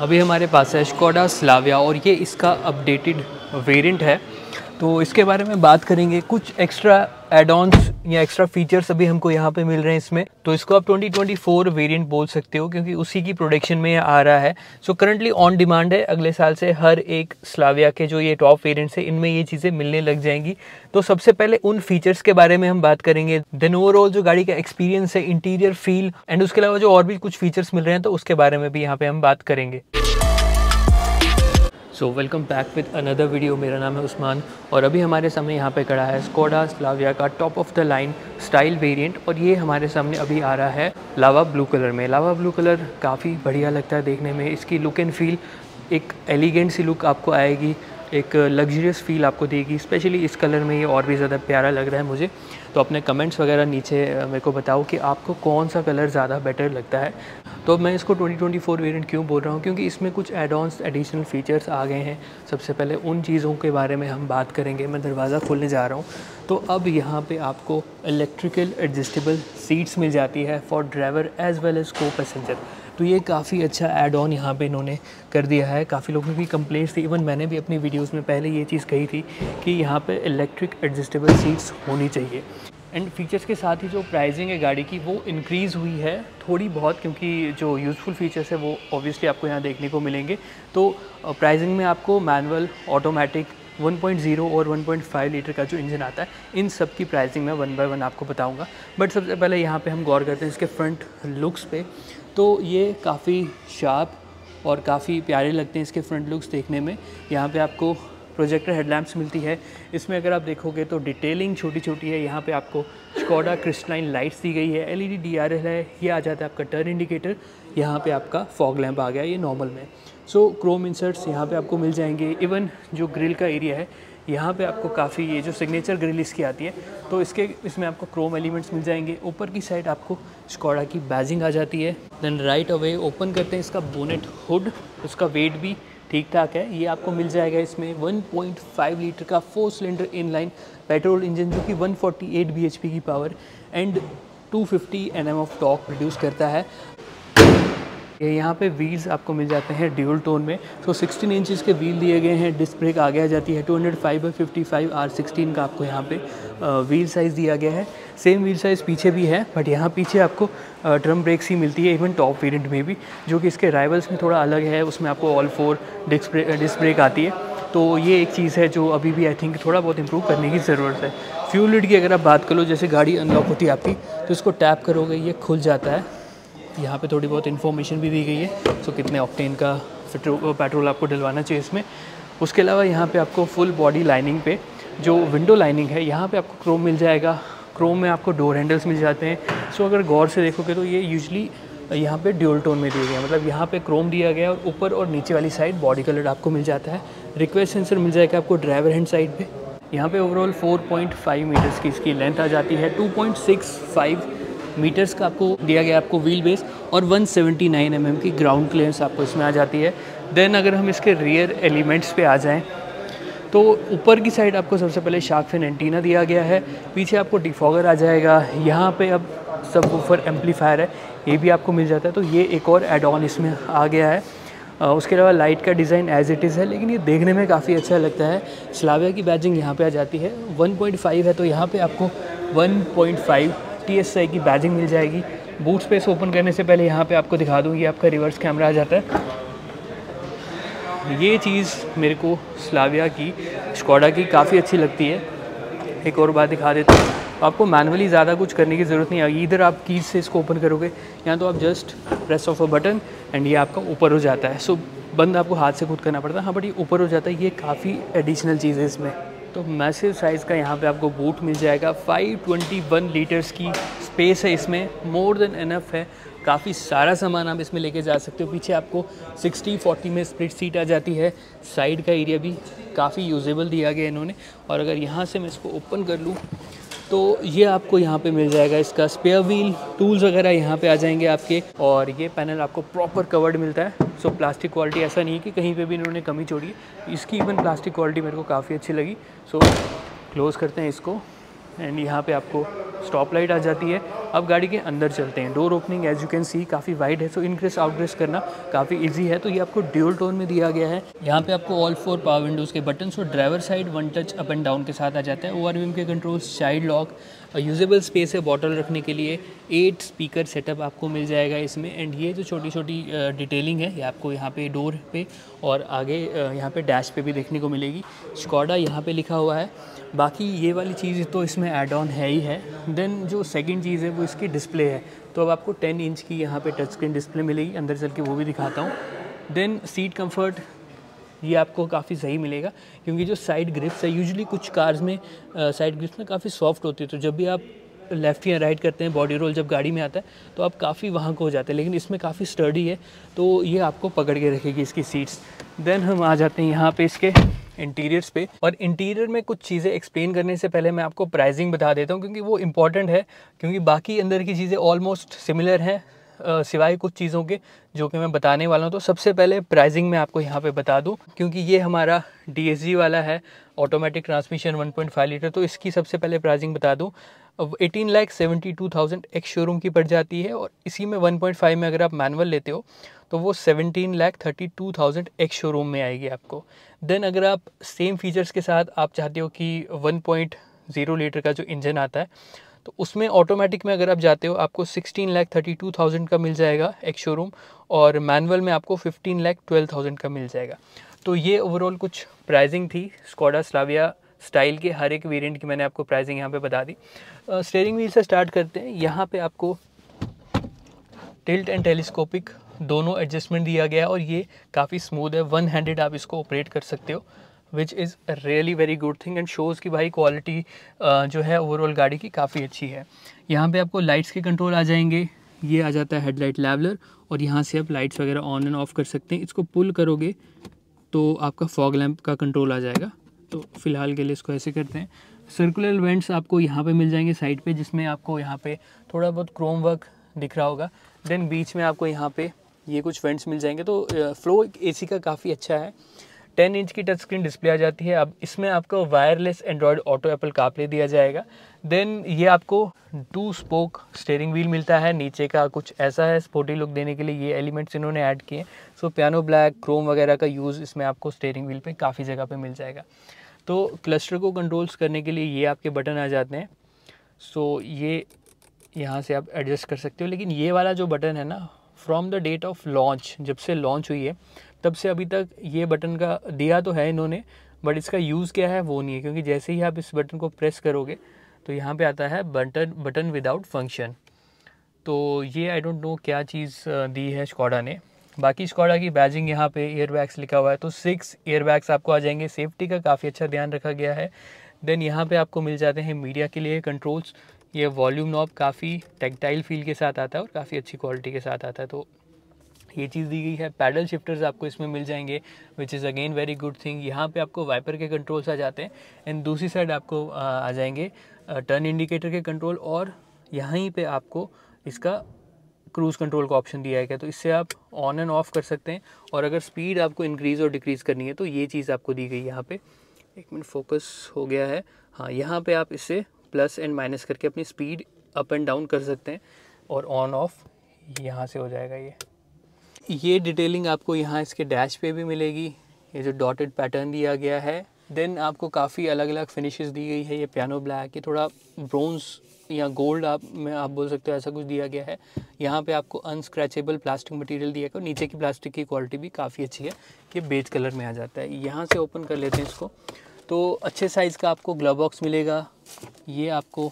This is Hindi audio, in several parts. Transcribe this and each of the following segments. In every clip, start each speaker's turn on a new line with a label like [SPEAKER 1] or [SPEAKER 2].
[SPEAKER 1] अभी हमारे पास है स्कोडा स्लाविया और ये इसका अपडेटेड वेरिएंट है। तो इसके बारे में बात करेंगे, कुछ एक्स्ट्रा एड ऑन्स या एक्स्ट्रा फीचर्स अभी हमको यहाँ पे मिल रहे हैं इसमें। तो इसको आप 2024 वेरिएंट बोल सकते हो, क्योंकि उसी की प्रोडक्शन में आ रहा है। सो करंटली ऑन डिमांड है। अगले साल से हर एक स्लाविया के जो ये टॉप वेरिएंट्स है, इनमें ये चीज़ें मिलने लग जाएँगी। तो सबसे पहले उन फीचर्स के बारे में हम बात करेंगे। देन ओवरऑल जो गाड़ी का एक्सपीरियंस है इंटीरियर फील एंड उसके अलावा जो और भी कुछ फीचर्स मिल रहे हैं तो उसके बारे में भी यहाँ पे हम बात करेंगे। So welcome back with another video मेरा नाम है उस्मान और अभी हमारे सामने यहाँ पे खड़ा है स्कोडा स्लाविया का top of the line style variant और ये हमारे सामने अभी आ रहा है लावा ब्लू कलर में। लावा ब्लू कलर काफ़ी बढ़िया लगता है देखने में। इसकी लुक एंड फील एक एलिगेंट सी लुक आपको आएगी, एक लग्जरियस फील आपको देगी। स्पेशली इस कलर में ये और भी ज़्यादा प्यारा लग रहा है मुझे। तो अपने कमेंट्स वगैरह नीचे मेरे को बताओ कि आपको कौन सा कलर ज़्यादा बेटर लगता है। तो मैं इसको 2024 वेरिएंट क्यों बोल रहा हूँ? क्योंकि इसमें कुछ एडवांस एडिशनल फीचर्स आ गए हैं। सबसे पहले उन चीज़ों के बारे में हम बात करेंगे। मैं दरवाज़ा खोलने जा रहा हूँ। तो अब यहाँ पे आपको इलेक्ट्रिकल एडजस्टेबल सीट्स मिल जाती है for driver as well as co passenger तो ये काफ़ी अच्छा एड ऑन यहाँ पे इन्होंने कर दिया है। काफ़ी लोगों की कंप्लेंट्स थी। इवन मैंने भी अपनी वीडियोस में पहले ये चीज़ कही थी कि यहाँ पे इलेक्ट्रिक एडजस्टेबल सीट्स होनी चाहिए। एंड फीचर्स के साथ ही जो प्राइसिंग है गाड़ी की, वो इंक्रीज़ हुई है थोड़ी बहुत क्योंकि जो यूज़फुल फीचर्स है वो ऑब्वियसली आपको यहाँ देखने को मिलेंगे। तो प्राइसिंग में आपको मैनुअल ऑटोमेटिक 1.0 और 1.5 लीटर का जो इंजन आता है, इन सब की प्राइसिंग मैं वन बाय वन आपको बताऊँगा। बट सबसे पहले यहाँ पे हम गौर करते हैं इसके फ्रंट लुक्स पे। तो ये काफ़ी शार्प और काफ़ी प्यारे लगते हैं इसके फ्रंट लुक्स देखने में। यहाँ पे आपको प्रोजेक्टर हेडलैम्प्स मिलती है। इसमें अगर आप देखोगे तो डिटेलिंग छोटी छोटी है। यहाँ पे आपको स्कॉडा क्रिस्टलाइन लाइट्स दी गई है। एलईडी डीआरएल है। ये आ जाता है आपका टर्न इंडिकेटर यहाँ पे आपका फॉग लैम्प आ गया। ये नॉर्मल में। सो क्रोम इंसर्ट्स यहाँ पे आपको मिल जाएँगे. इवन जो ग्रिल का एरिया है, यहाँ पे आपको काफ़ी ये जो सिग्नेचर ग्रिल इसकी आती है तो इसके, इसमें आपको क्रोम एलिमेंट्स मिल जाएँगे. ऊपर की साइड आपको स्कॉडा की बैजिंग आ जाती है. देन राइट अवे ओपन करते हैं इसका बोनेट हुड उसका वेट भी ठीक ठाक है. ये आपको मिल जाएगा इसमें 1.5 लीटर का four cylinder inline petrol engine जो कि 148 bhp की power and 250 nm of torque produce करता है. यहाँ पे व्हील्स आपको मिल जाते हैं ड्यूल टोन में। तो 16 इंचेस के व्हील दिए गए हैं डिस्क ब्रेक आगे आ जाती है। 205 by fifty five R sixteen का आपको यहाँ पे व्हील साइज़ दिया गया है। सेम व्हील साइज़ पीछे भी है बट यहाँ पीछे आपको ड्रम ब्रेक्स ही मिलती है इवन टॉप वेरिएंट में भी, जो कि इसके राइवल्स में थोड़ा अलग है। उसमें आपको all four disc brake disc brake आती है। तो ये एक चीज़ है जो अभी भी आई थिंक थोड़ा बहुत इंप्रूव करने की ज़रूरत है। फ्यूल लिड की अगर आप बात करो जैसे गाड़ी अनलॉक होती है आपकी तो इसको टैप करोगे, ये खुल जाता है। यहाँ पे थोड़ी बहुत इन्फॉर्मेशन भी दी गई है सो कितने ऑक्टेन का पेट्रोल आपको डलवाना चाहिए इसमें। उसके अलावा यहाँ पे आपको फुल बॉडी लाइनिंग पे जो विंडो लाइनिंग है, यहाँ पे आपको क्रोम मिल जाएगा। क्रोम में आपको डोर हैंडल्स मिल जाते हैं। सो अगर गौर से देखोगे तो ये यूजली यहाँ पे ड्यूल टोन में दिए गए मतलब यहाँ पे क्रोम दिया गया है और ऊपर और नीचे वाली साइड बॉडी कलर आपको मिल जाता है। रिक्वेस्ट सेंसर मिल जाएगा आपको ड्राइवर हैंड साइड पे। यहाँ पे ओवरऑल 4.5 मीटर्स की इसकी लेंथ आ जाती है। 2.65 मीटर्स का आपको दिया गया आपको व्हील बेस और 179 सेवेंटी mm की ग्राउंड क्लियरेंस आपको इसमें आ जाती है। देन अगर हम इसके रियर एलिमेंट्स पे आ जाएँ तो ऊपर की साइड आपको सबसे पहले शार्क फिन एंटीना दिया गया है। पीछे आपको डिफॉगर आ जाएगा। यहाँ पे अब सब ऊपर एम्पलीफायर है, ये भी आपको मिल जाता है। तो ये एक और एड ऑन इसमें आ गया है। उसके अलावा लाइट का डिज़ाइन एज इट इज़ है, लेकिन ये देखने में काफ़ी अच्छा लगता है। स्लाविया की बैजिंग यहाँ पे आ जाती है। 1.5 है तो यहाँ पे आपको 1.5 टी एस की बैजिंग मिल जाएगी। बूट स्पेस ओपन करने से पहले यहाँ पे आपको दिखा दूँ, ये आपका रिवर्स कैमरा आ जाता है। ये चीज़ मेरे को स्लाविया की स्कॉडा की काफ़ी अच्छी लगती है। एक और बात दिखा देता हूँ। आपको मैनुअली ज़्यादा कुछ करने की ज़रूरत नहीं आएगी इधर आप कीज से इसको ओपन करोगे, या तो आप just press of a button and ये आपका ऊपर हो जाता है। सो बंद आपको हाथ से खुद करना पड़ता है। हाँ बट ये ऊपर हो जाता है। ये काफ़ी एडिशनल चीज़ है इसमें। तो मैसिव साइज़ का यहाँ पे आपको बूट मिल जाएगा। 521 लीटर्स की स्पेस है इसमें। मोर देन इनफ है। काफ़ी सारा सामान आप इसमें लेके जा सकते हो। पीछे आपको 60 40 में स्प्लिट सीट आ जाती है। साइड का एरिया भी काफ़ी यूजेबल दिया गया इन्होंने। और अगर यहाँ से मैं इसको ओपन कर लूँ तो ये आपको यहाँ पे मिल जाएगा इसका स्पेयर व्हील टूल्स वगैरह यहाँ पे आ जाएँगे आपके। और ये पैनल आपको प्रॉपर कवर्ड मिलता है। सो प्लास्टिक क्वालिटी ऐसा नहीं है कि कहीं पे भी इन्होंने कमी छोड़ी इसकी इवन प्लास्टिक क्वालिटी मेरे को काफ़ी अच्छी लगी। सो क्लोज़ करते हैं इसको। एंड यहाँ पर आपको स्टॉप लाइट आ जाती है। अब गाड़ी के अंदर चलते हैं। Door opening as you can see काफ़ी वाइड है सो इनक्रेस आउटग्रेस करना काफ़ी ईजी है। तो ये आपको ड्यूल टोन में दिया गया है। यहाँ पे आपको ऑल फोर पावर विंडोज़ के बटन और driver side one touch up and down के साथ आ जाता है। Okay control child lock usable space है बॉटल रखने के लिए। एट स्पीकर सेटअप आपको मिल जाएगा इसमें। एंड ये जो छोटी छोटी डिटेलिंग है, ये आपको यहाँ पे डोर पे और आगे यहाँ पे डैश पे भी देखने को मिलेगी। स्कॉडा यहाँ पे लिखा हुआ है। बाकी ये वाली चीज़ तो इसमें एड ऑन है ही है। देन जो सेकंड चीज़ है, वो इसकी डिस्प्ले है। तो अब आपको टेन इंच की यहाँ पे टच स्क्रीन डिस्प्ले मिलेगी, अंदर चल के वो भी दिखाता हूँ। देन सीट कंफर्ट ये आपको काफ़ी सही मिलेगा, क्योंकि जो साइड ग्रिप्स है यूजुअली कुछ कार्स में साइड ग्रिप्स में काफ़ी सॉफ्ट होती है तो जब भी आप लेफ़्ट या राइट करते हैं बॉडी रोल जब गाड़ी में आता है तो आप काफ़ी वहाँ को हो जाते हैं, लेकिन इसमें काफ़ी स्टर्डी है तो ये आपको पकड़ के रखेगी इसकी सीट्स देन हम आ जाते हैं यहाँ पे इसके इंटीरियर्स पे। और इंटीरियर में कुछ चीज़ें एक्सप्लेन करने से पहले मैं आपको प्राइसिंग बता देता हूँ, क्योंकि वो इंपॉर्टेंट है, क्योंकि बाकी अंदर की चीज़ें ऑलमोस्ट सिमिलर हैं सिवाय कुछ चीज़ों के, जो कि मैं बताने वाला हूँ। तो सबसे पहले प्राइसिंग मैं आपको यहाँ पे बता दूँ, क्योंकि ये हमारा डी वाला है ऑटोमेटिक ट्रांसमिशन 1.5 लीटर तो इसकी सबसे पहले प्राइसिंग बता दूँ। Eighteen lakh seventy two thousand ex showroom की पड़ जाती है और इसी में 1.5 में अगर आप मैनुअल लेते हो तो वो seventeen lakh thirty two thousand ex showroom में आएगी आपको। देन अगर आप सेम फीचर्स के साथ आप चाहते हो कि 1.0 लीटर का जो इंजन आता है तो उसमें ऑटोमेटिक में अगर आप जाते हो, आपको sixteen lakh thirty two thousand का मिल जाएगा एक शोरूम और मैनुअल में आपको फिफ्टीन लैख ट्वेल्व थाउज़ेंड का मिल जाएगा। तो ये ओवरऑल कुछ प्राइजिंग थी स्कॉडा स्लाविया स्टाइल के, हर एक वेरिएंट की मैंने आपको प्राइसिंग यहाँ पे बता दी। स्टेयरिंग व्हील से स्टार्ट करते हैं। यहाँ पे आपको टिल्ट एंड टेलीस्कोपिक दोनों एडजस्टमेंट दिया गया है और ये काफ़ी स्मूथ है। वन हैंडेड आप इसको ऑपरेट कर सकते हो which is really very good thing and shows की भाई क्वालिटी जो है ओवरऑल गाड़ी की काफ़ी अच्छी है। यहाँ पे आपको लाइट्स के कंट्रोल आ जाएँगे। ये आ जाता है हेडलाइट लेवलर और यहाँ से आप लाइट्स वगैरह ऑन एंड ऑफ़ कर सकते हैं। इसको पुल करोगे तो आपका फॉग लैम्प का कंट्रोल आ जाएगा। तो फ़िलहाल के लिए इसको ऐसे करते हैं। सर्कुलर वेंट्स आपको यहाँ पे मिल जाएँगे साइड पे, जिसमें आपको यहाँ पे थोड़ा बहुत क्रोम वर्क दिख रहा होगा। देन बीच में आपको यहाँ पे ये कुछ वेंट्स मिल जाएँगे। तो फ्लो एसी का काफ़ी अच्छा है। टेन इंच की टच स्क्रीन डिस्प्ले आ जाती है। अब इसमें आपको वायरलेस एंड्रॉयड ऑटो एप्पल कापले दिया जाएगा। देन ये आपको टू स्पोक स्टेयरिंग व्हील मिलता है। नीचे का कुछ ऐसा है स्पोर्टी लुक देने के लिए। ये एलिमेंट्स इन्होंने ऐड किए सो पियानो ब्लैक क्रोम वगैरह का यूज़ इसमें आपको स्टेयरिंग व्हील पे काफ़ी जगह पे मिल जाएगा। तो क्लस्टर को कंट्रोल्स करने के लिए ये आपके बटन आ जाते हैं। सो ये यहाँ से आप एडजस्ट कर सकते हो। लेकिन ये वाला जो बटन है ना from the date of launch जब से लॉन्च हुई है, तब से अभी तक ये बटन का दिया तो है इन्होंने बट इसका यूज़ क्या है वो नहीं है, क्योंकि जैसे ही आप इस बटन को प्रेस करोगे तो यहाँ पे आता है बटन बटन विदाउट फ़ंक्शन तो ये आई डोंट नो क्या चीज़ दी है स्कॉडा ने। बाकी स्कॉडा की बैजिंग यहाँ पे एयर बैग्स लिखा हुआ है तो सिक्स एयर बैग्स आपको आ जाएँगे। सेफ्टी का काफ़ी अच्छा ध्यान रखा गया है। देन यहाँ पे आपको मिल जाते हैं मीडिया के लिए कंट्रोल्स ये वॉल्यूम नॉब काफ़ी टेक्टाइल फील के साथ आता है और काफ़ी अच्छी क्वालिटी के साथ आता है। तो ये चीज़ दी गई है। पैडल शिफ्टर्स आपको इसमें मिल जाएँगे which is again very good thing यहाँ पे आपको वाइपर के कंट्रोल्स आ जाते हैं। एंड दूसरी साइड आपको, आ जाएँगे टर्न इंडिकेटर के कंट्रोल और यहीं पे आपको इसका क्रूज़ कंट्रोल का ऑप्शन दिया गया तो इससे आप ऑन एंड ऑफ़ कर सकते हैं। और अगर स्पीड आपको इंक्रीज़ और डिक्रीज़ करनी है तो ये चीज़ आपको दी गई यहाँ पे। एक मिनट फोकस हो गया है। हाँ यहाँ पे आप इससे प्लस एंड माइनस करके अपनी स्पीड अप एंड डाउन कर सकते हैं। और ऑन ऑफ़ यहाँ से हो जाएगा ये। ये डिटेलिंग आपको यहाँ इसके डैश पे भी मिलेगी। ये जो डॉटेड पैटर्न दिया गया है देन आपको काफ़ी अलग अलग फिनिशेस दी गई है। ये पियानो ब्लैक ये थोड़ा ब्रोंज या गोल्ड आप, में, आप बोल सकते हो, ऐसा कुछ दिया गया है। यहाँ पे आपको अनस्क्रैचेबल प्लास्टिक मटेरियल दिया गया नीचे की प्लास्टिक की क्वालिटी भी काफ़ी अच्छी है कि बेज कलर में आ जाता है। यहाँ से ओपन कर लेते हैं इसको। तो अच्छे साइज़ का आपको ग्लव बॉक्स मिलेगा। ये आपको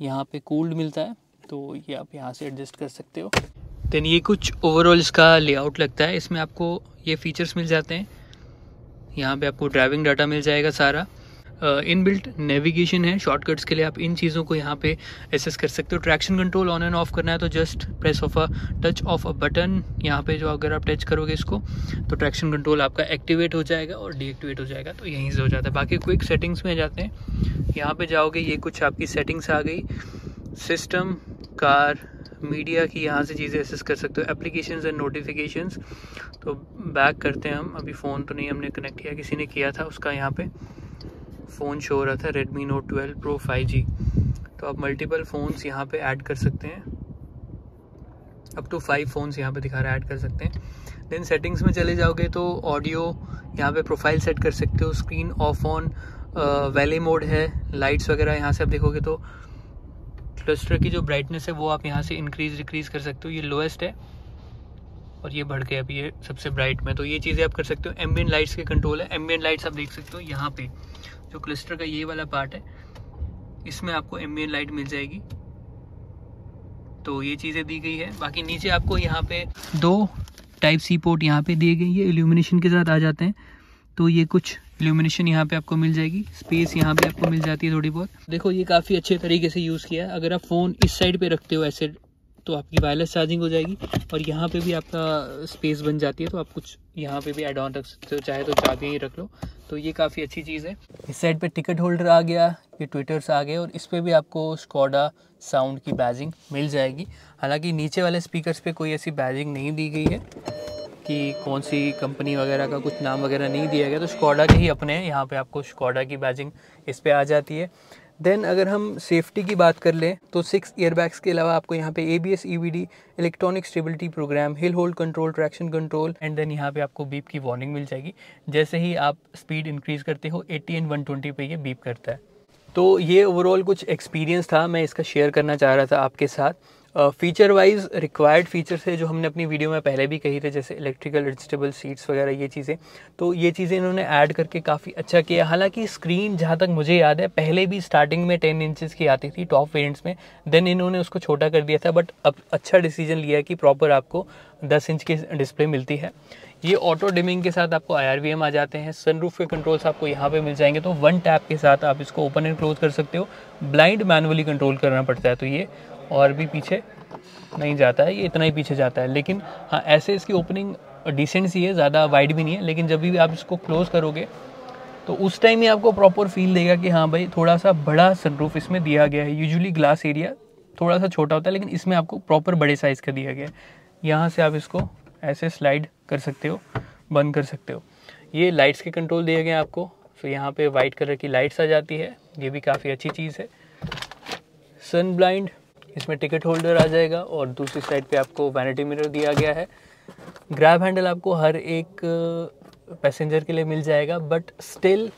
[SPEAKER 1] यहाँ पे कूल्ड मिलता है। तो ये आप यहाँ से एडजस्ट कर सकते हो। देन ये कुछ ओवरऑल इसका लेआउट लगता है। इसमें आपको ये फीचर्स मिल जाते हैं। यहाँ पे आपको ड्राइविंग डाटा मिल जाएगा सारा। इन बिल्ट नेविगेशन है शॉर्टकट्स के लिए आप इन चीज़ों को यहाँ पे एसेस कर सकते हो। Traction control on and off करना है तो just press of a touch of a button यहाँ पे जो अगर आप टच करोगे इसको तो ट्रैक्शन कंट्रोल आपका एक्टिवेट हो जाएगा और डीएक्टिवेट हो जाएगा तो यहीं से हो जाता है। बाकी क्विक सेटिंग्स में जाते हैं। यहाँ पर जाओगे, ये कुछ आपकी सेटिंग्स आ गई। सिस्टम कार मीडिया की यहाँ से चीज़ें एसेस कर सकते हो। एप्लीकेशंस एंड नोटिफिकेशंस तो बैक करते हैं हम। अभी फ़ोन तो नहीं हमने कनेक्ट किया, किसी ने किया था उसका यहाँ पे। फ़ोन शो हो रहा था Redmi Note twelve Pro five G तो आप मल्टीपल फ़ोन्स यहाँ पे ऐड कर सकते हैं। अप टू फाइव फ़ोन्स यहाँ पे दिखा रहा है ऐड कर सकते हैं। देन सेटिंग्स में चले जाओगे तो ऑडियो यहाँ पे प्रोफ़ाइल सेट कर सकते हो screen off on valet mode है लाइट्स वगैरह यहाँ से आप देखोगे तो क्लस्टर की जो ब्राइटनेस है वो आप यहाँ से इंक्रीज डिक्रीज कर सकते हो, ये लोएस्ट है। और ये बढ़ के अभी ये सबसे ब्राइट में। तो ये चीज़ें आप कर सकते हो। एम्बियन लाइट्स के कंट्रोल है। एम्बियन लाइट्स आप देख सकते हो यहाँ पे। जो क्लस्टर का ये वाला पार्ट है, इसमें आपको एम्बियन लाइट मिल जाएगी। तो ये चीज़ें दी गई है। बाकी नीचे आपको यहाँ पे दो टाइप सी पोर्ट यहाँ पे दिए गए ये एल्यूमिनेशन के साथ आ जाते हैं। तो ये कुछ एल्यूमिनेशन यहाँ पे आपको मिल जाएगी। स्पेस यहाँ पे आपको मिल जाती है थोड़ी बहुत। देखो, ये काफ़ी अच्छे तरीके से यूज़ किया है। अगर आप फ़ोन इस साइड पे रखते हो ऐसे तो आपकी वायरलेस चार्जिंग हो जाएगी। और यहाँ पे भी आपका स्पेस बन जाती है तो आप कुछ यहाँ पे भी एड ऑन रख सकते हो। चाहे तो चाबी ही रख लो। तो ये काफ़ी अच्छी चीज़ है। इस साइड पे टिकट होल्डर आ गया, ये ट्विटर्स आ गए, और इस पर भी आपको स्कॉडा साउंड की बैजिंग मिल जाएगी। हालाँकि नीचे वाले स्पीकर्स पे कोई ऐसी बैजिंग नहीं दी गई है कि कौन सी कंपनी वगैरह का कुछ नाम वगैरह नहीं दिया गया। तो स्कॉडा के ही अपने यहाँ पे आपको स्कॉडा की बैजिंग इस पर आ जाती है। देन अगर हम सेफ्टी की बात कर लें तो सिक्स ईयरबैग्स के अलावा आपको यहाँ पे A B S E V D electronic stability program hill hold control traction control and then यहाँ पे आपको बीप की वार्निंग मिल जाएगी। जैसे ही आप स्पीड इंक्रीज़ करते हो 80 एंड वन ट्वेंटी पर ये बीप करता है। तो ये ओवरऑल कुछ एक्सपीरियंस था, मैं इसका शेयर करना चाह रहा था आपके साथ। फीचर वाइज रिक्वायर्ड फीचर्स है जो हमने अपनी वीडियो में पहले भी कही थे, जैसे इलेक्ट्रिकल एडजस्टेबल सीट्स वगैरह, ये चीज़ें। तो ये चीज़ें इन्होंने ऐड करके काफ़ी अच्छा किया। हालाँकि स्क्रीन जहाँ तक मुझे याद है, पहले भी स्टार्टिंग में टेन इंचज़ की आती थी टॉप वेरियंट्स में देन इन्होंने उसको छोटा कर दिया था बट अब अच्छा डिसीज़न लिया कि प्रॉपर आपको दस इंच की डिस्प्ले मिलती है। ये ऑटो डिमिंग के साथ आपको आईआरवीएम आ जाते हैं सनरूफ के कंट्रोल्स आपको यहाँ पे मिल जाएँगे तो वन टैप के साथ आप इसको ओपन एंड क्लोज कर सकते हो। ब्लाइंड मैनुअली कंट्रोल करना पड़ता है तो ये और भी पीछे नहीं जाता है, ये इतना ही पीछे जाता है। लेकिन हाँ ऐसे इसकी ओपनिंग डिसेंट सी है, ज़्यादा वाइड भी नहीं है, लेकिन जब भी आप इसको क्लोज़ करोगे तो उस टाइम ही आपको प्रॉपर फील देगा कि हाँ भाई थोड़ा सा बड़ा सनरूफ इसमें दिया गया है। यूजुअली ग्लास एरिया थोड़ा सा छोटा होता है, लेकिन इसमें आपको प्रॉपर बड़े साइज़ का दिया गया है। यहाँ से आप इसको ऐसे स्लाइड कर सकते हो, बंद कर सकते हो। ये लाइट्स के कंट्रोल दिए गए हैं आपको। तो यहाँ पे वाइट कलर की लाइट्स आ जाती है। ये भी काफ़ी अच्छी चीज़ है। सन ब्लाइंड इसमें टिकट होल्डर आ जाएगा और दूसरी साइड पे आपको वैनिटी मिरर दिया गया है। ग्रैब हैंडल आपको हर एक पैसेंजर के लिए मिल जाएगा बट स्टिल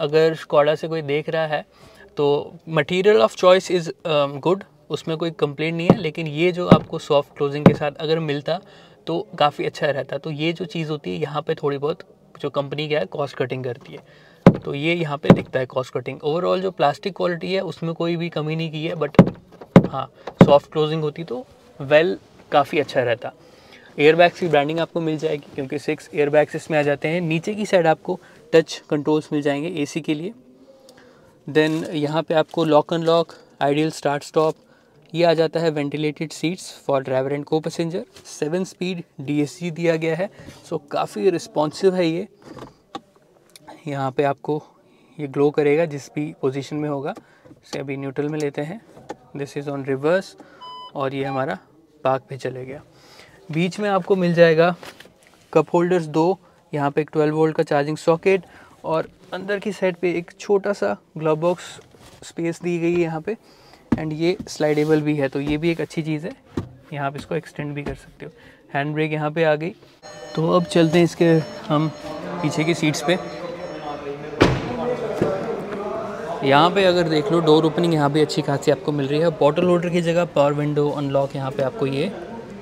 [SPEAKER 1] अगर स्कॉडा से कोई देख रहा है तो material of choice is good उसमें कोई कंप्लेंट नहीं है, लेकिन ये जो आपको सॉफ्ट क्लोजिंग के साथ अगर मिलता तो काफ़ी अच्छा रहता। तो ये जो चीज़ होती है, यहाँ पे थोड़ी बहुत जो कंपनी क्या है कॉस्ट कटिंग करती है। तो ये यहाँ पे दिखता है कॉस्ट कटिंग ओवरऑल जो प्लास्टिक क्वालिटी है, उसमें कोई भी कमी नहीं की है बट हाँ सॉफ्ट क्लोजिंग होती तो वेल काफ़ी अच्छा रहता। एयरबैग्स की ब्रांडिंग आपको मिल जाएगी क्योंकि सिक्स एयरबैग्स इसमें आ जाते हैं। नीचे की साइड आपको टच कंट्रोल्स मिल जाएँगे एसी के लिए। देन यहाँ पे आपको lock and lock idle start stop ये आ जाता है ventilated seats for driver and co passenger seven speed D दिया गया है सो so, काफ़ी रिस्पॉन्सिव है ये। यहाँ पे आपको ये ग्लो करेगा जिस भी पोजीशन में होगा। से अभी न्यूट्रल में लेते हैं। दिस इज़ ऑन रिवर्स और ये हमारा पार्क पे चले गया। बीच में आपको मिल जाएगा कप होल्डर्स दो, यहाँ पे एक 12 वोल्ट का चार्जिंग सॉकेट और अंदर की साइड पे एक छोटा सा ग्लव बॉक्स स्पेस दी गई है यहाँ पे। एंड ये स्लाइडेबल भी है तो ये भी एक अच्छी चीज़ है। यहाँ पे इसको एक्सटेंड भी कर सकते हो। हैंड ब्रेक यहाँ पे आ गई। तो अब चलते हैं इसके हम पीछे की सीट्स पे। यहाँ पे अगर देख लो डोर ओपनिंग यहाँ पे अच्छी खासी आपको मिल रही है। बॉटल होल्डर की जगह पावर विंडो अनलॉक यहाँ पे आपको ये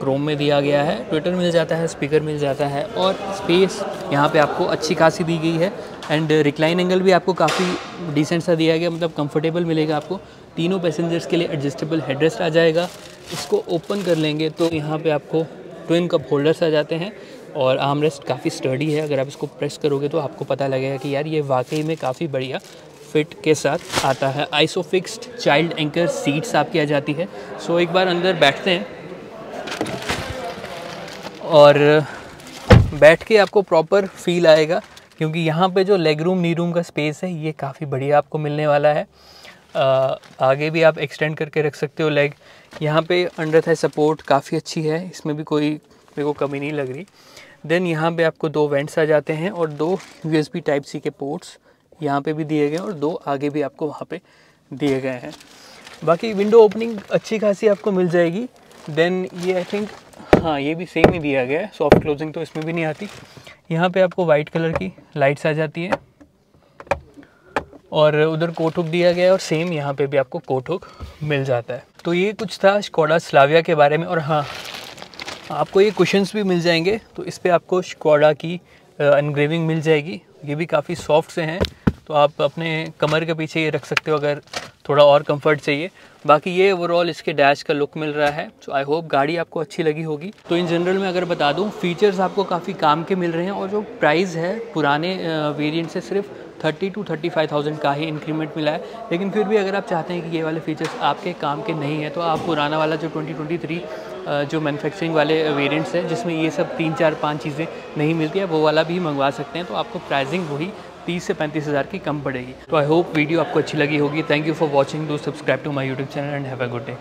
[SPEAKER 1] क्रोम में दिया गया है। ट्विटर मिल जाता है स्पीकर मिल जाता है और स्पेस यहाँ पे आपको अच्छी खासी दी गई है। एंड रिक्लाइन एंगल भी आपको काफ़ी डिसेंट सा दिया गया मतलब कंफर्टेबल मिलेगा आपको। तीनों पैसेंजर्स के लिए एडजस्टेबल हेडरेस्ट आ जाएगा। इसको ओपन कर लेंगे तो यहाँ पर आपको ट्विन कप होल्डर्स आ जाते हैं और आर्म काफ़ी स्टडी है। अगर आप इसको प्रेस करोगे तो आपको पता लगेगा कि यार ये वाकई में काफ़ी बढ़िया फिट के साथ आता है। ISO fixed child anchor seats आपकी आ जाती है। सो एक बार अंदर बैठते हैं। और बैठ के आपको प्रॉपर फील आएगा क्योंकि यहाँ पे जो लेग रूम नी रूम का स्पेस है ये काफ़ी बढ़िया आपको मिलने वाला है। आ, आगे भी आप एक्सटेंड करके रख सकते हो लेग यहाँ पे अंडर था सपोर्ट काफ़ी अच्छी है। इसमें भी कोई मेरे को कमी नहीं लग रही। देन यहाँ पे आपको दो वेंट्स आ जाते हैं और दो यू टाइप सी के पोर्ट्स यहाँ पे भी दिए गए और दो आगे भी आपको वहाँ पे दिए गए हैं। बाकी विंडो ओपनिंग अच्छी खासी आपको मिल जाएगी। देन ये आई थिंक हाँ ये भी सेम ही दिया गया है। सॉफ्ट क्लोजिंग तो इसमें भी नहीं आती। यहाँ पे आपको वाइट कलर की लाइट्स आ जाती हैं। और उधर कोट हुक दिया गया है और सेम यहाँ पे भी आपको कोट हुक मिल जाता है। तो ये कुछ था स्कोडा स्लाविया के बारे में और हाँ आपको ये कुशंस भी मिल जाएँगे। तो इस पर आपको स्कोडा की अनग्रेविंग मिल जाएगी। ये भी काफ़ी सॉफ्ट से हैं। तो आप अपने कमर के पीछे ये रख सकते हो अगर थोड़ा और कंफर्ट चाहिए। बाकी ये ओवरऑल इसके डैश का लुक मिल रहा है सो आई होप गाड़ी आपको अच्छी लगी होगी। तो इन जनरल में अगर बता दूँ फीचर्स आपको काफ़ी काम के मिल रहे हैं और जो प्राइस है पुराने वेरिएंट से सिर्फ़ thirty two thirty five thousand का ही इंक्रीमेंट मिला है। लेकिन फिर भी अगर आप चाहते हैं कि ये वाले फीचर्स आपके काम के नहीं है तो आप पुराना वाला जो ट्वेंटी ट्वेंटी थ्री जो मैनुफैक्चरिंग वाले वेरिएंट्स हैं, जिसमें ये सब तीन, चार, पाँच चीज़ें नहीं मिलती है, वो वाला भी मंगवा सकते हैं तो आपको प्राइसिंग वही तीस से पैंतीस हज़ार की कम पड़ेगी। तो आई होप वीडियो आपको अच्छी लगी होगी। Thank you for watching do subscribe to my YouTube channel and have a good day